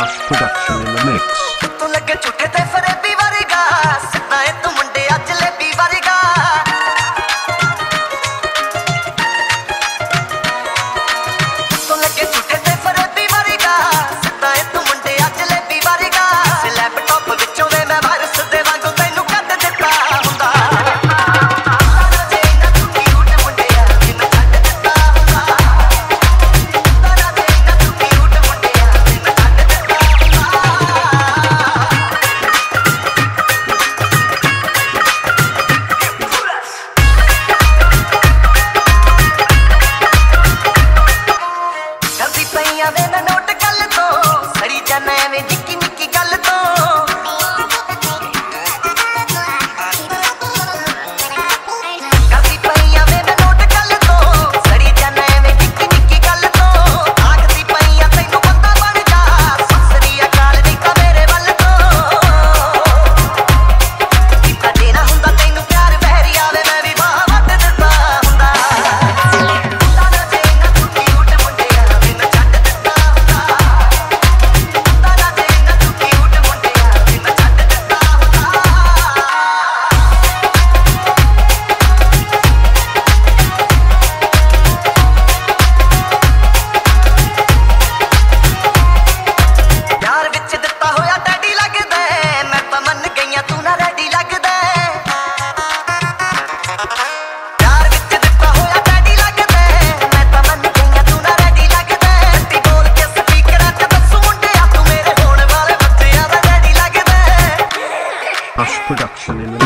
Hush Production in the mix. Şunun elini.